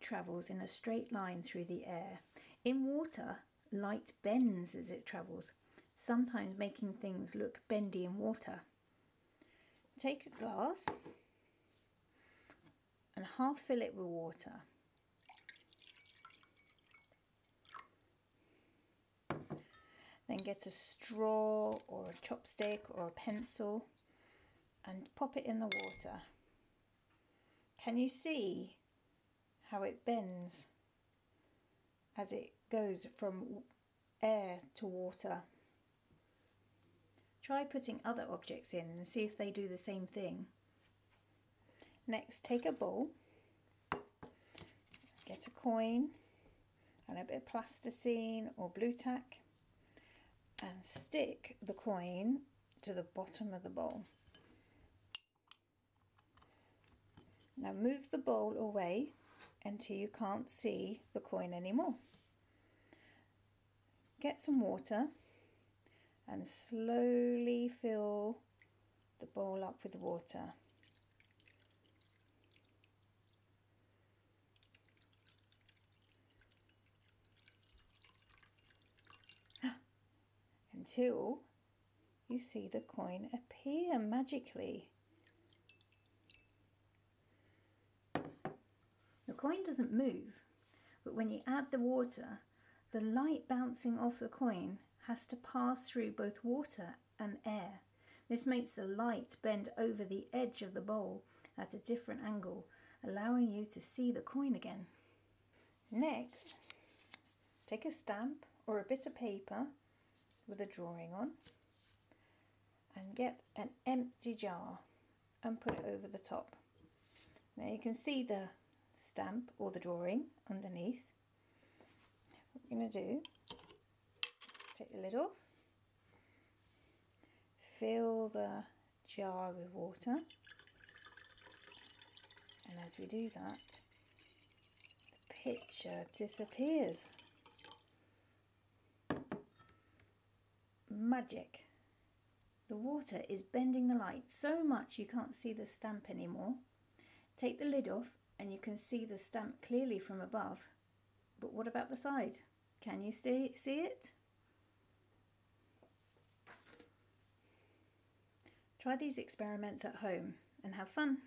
travels in a straight line through the air. In water, light bends as it travels, sometimes making things look bendy in water. Take a glass and half fill it with water. Then get a straw or a chopstick or a pencil and pop it in the water. Can you see how it bends as it goes from air to water? Try putting other objects in and see if they do the same thing. Next, take a bowl, get a coin and a bit of plasticine or Blu Tack and stick the coin to the bottom of the bowl. Now move the bowl away until you can't see the coin anymore. Get some water and slowly fill the bowl up with water. until you see the coin appear magically. The coin doesn't move, but when you add the water, the light bouncing off the coin has to pass through both water and air. This makes the light bend over the edge of the bowl at a different angle, allowing you to see the coin again. Next, take a stamp or a bit of paper with a drawing on and get an empty jar and put it over the top. Now you can see the stamp or the drawing underneath. What we're going to do, take the lid off, fill the jar with water and as we do that the picture disappears. magic. The water is bending the light so much you can't see the stamp anymore. Take the lid off and you can see the stamp clearly from above. But what about the side? Can you see, see it? Try these experiments at home and have fun.